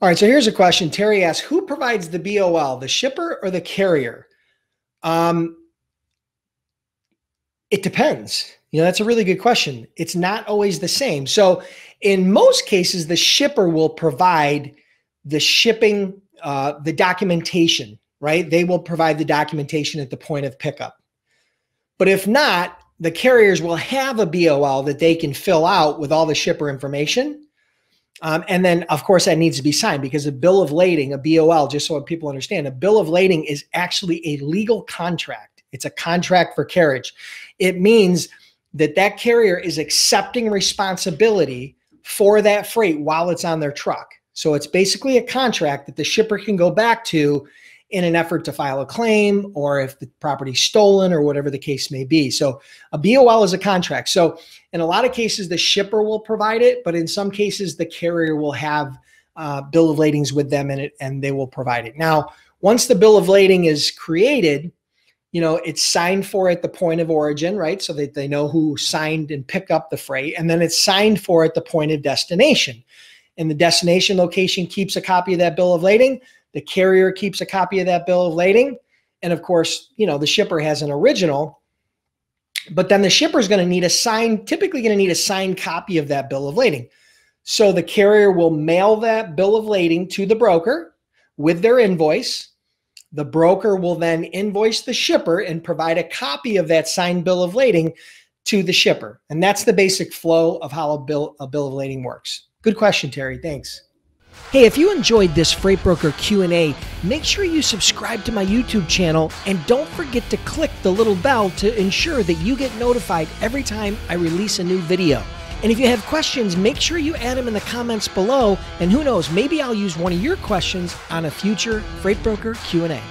All right, so here's a question. Terry asks, who provides the BOL, the shipper or the carrier? Um, it depends. You know, that's a really good question. It's not always the same. So, in most cases, the shipper will provide the shipping, uh, the documentation, right? They will provide the documentation at the point of pickup. But if not, the carriers will have a BOL that they can fill out with all the shipper information um, and then, of course, that needs to be signed because a bill of lading, a BOL, just so people understand, a bill of lading is actually a legal contract. It's a contract for carriage. It means that that carrier is accepting responsibility for that freight while it's on their truck. So it's basically a contract that the shipper can go back to in an effort to file a claim or if the property's stolen or whatever the case may be. So a BOL is a contract. So in a lot of cases, the shipper will provide it, but in some cases, the carrier will have uh, bill of ladings with them and it, and they will provide it. Now, once the bill of lading is created, you know, it's signed for at the point of origin, right? So that they know who signed and picked up the freight, and then it's signed for at the point of destination. And the destination location keeps a copy of that bill of lading. The carrier keeps a copy of that bill of lading. And of course, you know, the shipper has an original, but then the shipper is going to need a signed, typically going to need a signed copy of that bill of lading. So the carrier will mail that bill of lading to the broker with their invoice. The broker will then invoice the shipper and provide a copy of that signed bill of lading to the shipper. And that's the basic flow of how a bill, a bill of lading works. Good question, Terry. Thanks. Hey, if you enjoyed this Freight Broker Q&A, make sure you subscribe to my YouTube channel and don't forget to click the little bell to ensure that you get notified every time I release a new video. And if you have questions, make sure you add them in the comments below and who knows, maybe I'll use one of your questions on a future Freight Broker Q&A.